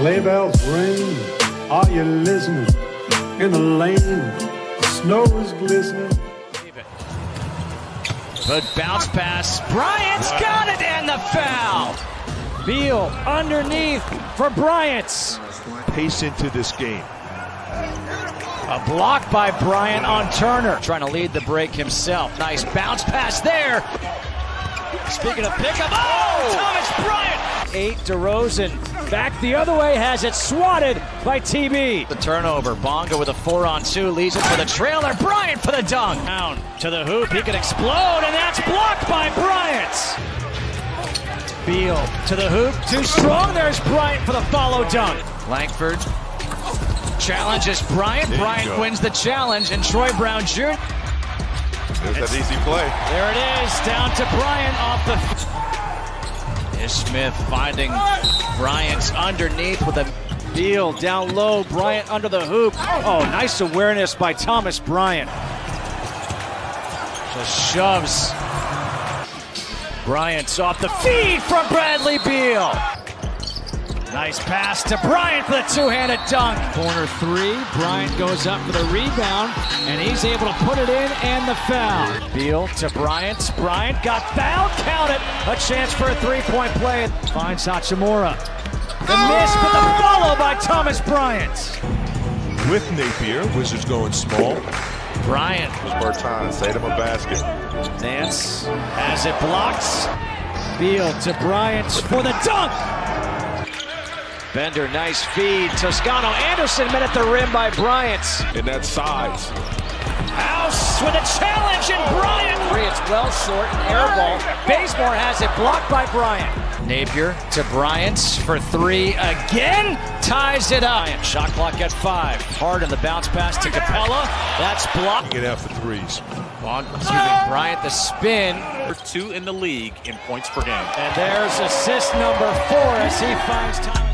Sleigh bells ring, are you listening? In the lane, the snow is glistening. Good bounce pass. Bryant's got it and the foul. Beal underneath for Bryant's. Pace into this game. A block by Bryant on Turner. Trying to lead the break himself. Nice bounce pass there. Speaking of pickup, oh, Thomas Bryant. Eight DeRozan back the other way has it swatted by TB. The turnover. Bonga with a four on two leads it for the trailer. Bryant for the dunk. Down to the hoop. He could explode, and that's blocked by Bryant. Beal to the hoop. Too strong. There's Bryant for the follow dunk. Langford challenges Bryant. Bryant wins the challenge, and Troy Brown Jr. There's that easy play. There it is, down to Bryant off the. Smith finding Bryant's underneath with a Beal down low. Bryant under the hoop. Oh, nice awareness by Thomas Bryant. just shoves. Bryant's off the feed from Bradley Beal. Nice pass to Bryant for the two-handed dunk. Corner three. Bryant goes up for the rebound, and he's able to put it in and the foul. Beal to Bryant. Bryant got fouled. Count it. A chance for a three-point play. Finds Hachimura. The miss, but the follow by Thomas Bryant. With Napier, Wizards going small. Bryant. Bertan, save him a basket. Nance has it blocked. Beal to Bryant for the dunk. Bender, nice feed. Toscano Anderson met at the rim by Bryant. And that size. House with a challenge, and Bryant. Three, it's well short, an air ball. Bazemore has it blocked by Bryant. Napier to Bryant for three again. Ties it up. Shot clock at five. Harden the bounce pass to Capela. That's blocked. Get out for threes. On, excuse me, Bryant the spin. Two in the league in points per game. And there's assist number four as he finds time.